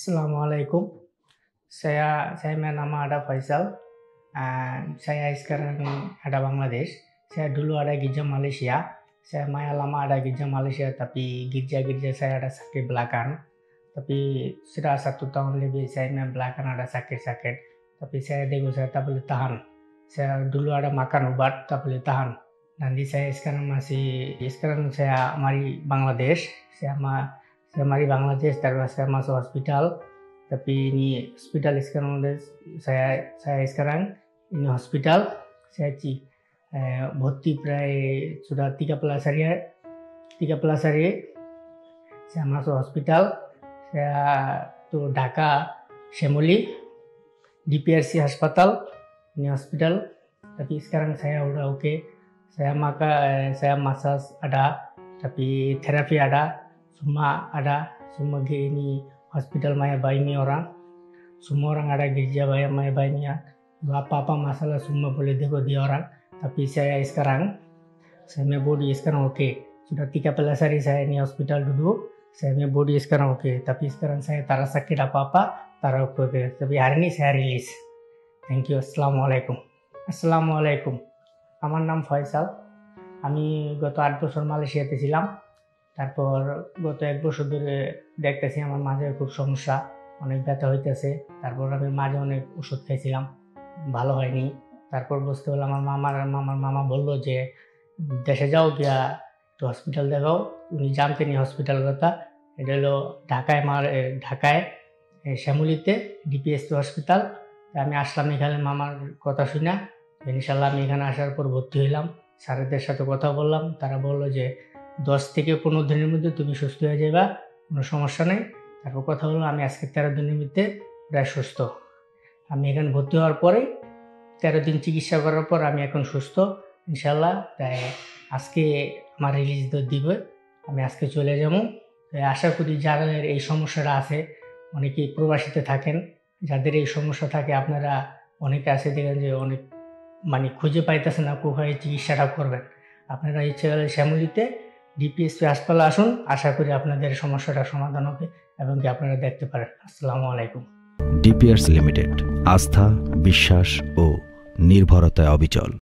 Assalamualaikum. Saya saya nama ada Faisal. Uh, saya sekarang ada Bangladesh. Saya dulu ada Gija Malaysia. Saya maya lama ada Gija Malaysia tapi Gija-Gija saya ada sakit belakang. Tapi sudah satu tahun lebih saya main belakang ada sakit-sakit. Tapi saya dego saya tak boleh tahan. Saya dulu ada makan obat tak boleh tahan. Nanti saya sekarang masih sekarang saya mari Bangladesh. Saya ma saya mari Bangladesh terus saya masuk hospital. Tapi ini hospital sekarang saya saya sekarang ini hospital. Saya sih, eh, bukti pray sudah 13 hari 13 hari. Saya masuk hospital. Saya tuh Dhaka di DPRC Hospital ini hospital. Tapi sekarang saya udah oke. Okay. saya maka eh, saya masas ada tapi terapi ada. semua ada semua ini hospital maya bayi orang semua orang ada gereja maya maya bayinya apa apa masalah semua boleh dego dia orang tapi saya sekarang saya body sekarang oke okay. sudah 13 hari saya ini hospital dulu saya body sekarang oke okay. tapi sekarang saya tak sakit apa apa tak oke okay. tapi hari ini saya rilis thank you assalamualaikum assalamualaikum আমার নাম ফয়সাল আমি গত আট বছর মালয়েশিয়াতে ছিলাম তারপর গত এক বছর ধরে দেখতেছি আমার মাঝে খুব সমস্যা, অনেক ব্যথা হইতেছে। তারপর আমি মাঝে অনেক ওষুধ খাইছিলাম, ভালো হয়নি। তারপর বুঝতে পারলাম আমার মামার মামার মামা বলল যে, দেশে যাও গিয়া একটু হসপিটাল দেখাও। উনি জানতেনি হসপিটাল কথা এটা হলো ঢাকায় মার ঢাকায় শ্যামলিতে ডিপিএসপি হসপিটাল আমি আসলাম এখানে, মামার কথা শুনে। ইনশাল্লাহ আমি এখানে আসার পর ভর্তি হইলাম। স্যারেদের সাথে কথা বললাম। তারা বলল যে দশ থেকে পনেরো দিনের মধ্যে তুমি সুস্থ হয়ে যাবা কোনো সমস্যা নেই। তারপর কথা হলো, আমি আজকে তেরো দিনের মধ্যে প্রায় সুস্থ। আমি এখানে ভর্তি হওয়ার পরে তেরো দিন চিকিৎসা করার পর আমি এখন সুস্থ। ইনশাল্লাহ তাই আজকে আমার রিলিজ দিবে, আমি আজকে চলে যাব। তাই আশা করি যাদের এই সমস্যাটা আছে, অনেকেই প্রবাসীতে থাকেন, যাদের এই সমস্যা থাকে, আপনারা অনেকে আছে দেখেন যে অনেক মানে খুঁজে পাইতেছে না কোথায় চিকিৎসাটা করবেন। আপনারা ইচ্ছে হলে শ্যামলিতে ডিপিএসপি হাসপাতালে আসুন, আশা করি আপনাদের সমস্যাটা সমাধান হবে এবং কি আপনারা দেখতে পারেন। আসসালামু আলাইকুম। ডিপিআরস লিমিটেড আস্থা, বিশ্বাস ও নির্ভরতায় অবিচল।